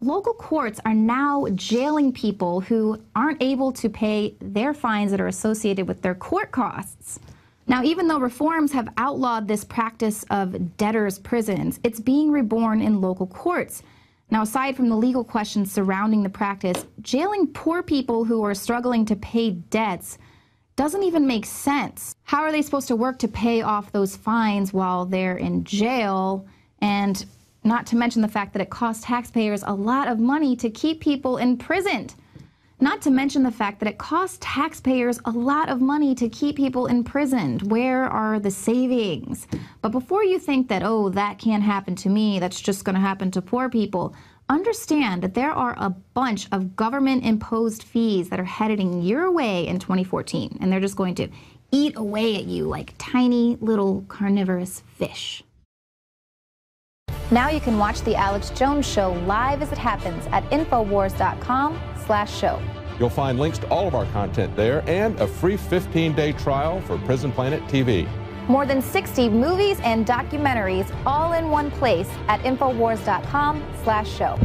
local courts are now jailing people who aren't able to pay their fines that are associated with their court costs. Now, even though reforms have outlawed this practice of debtors' prisons, it's being reborn in local courts. Now, aside from the legal questions surrounding the practice, jailing poor people who are struggling to pay debts doesn't even make sense. How are they supposed to work to pay off those fines while they're in jail? And not to mention the fact that it costs taxpayers a lot of money to keep people imprisoned. Not to mention the fact that it costs taxpayers a lot of money to keep people imprisoned. Where are the savings? But before you think that, oh, that can't happen to me, that's just going to happen to poor people, understand that there are a bunch of government imposed fees that are heading your way in 2014, and they're just going to eat away at you like tiny little carnivorous fish. Now you can watch The Alex Jones Show live as it happens at Infowars.com slash show. You'll find links to all of our content there and a free 15-day trial for Prison Planet TV. More than 60 movies and documentaries all in one place at Infowars.com slash show.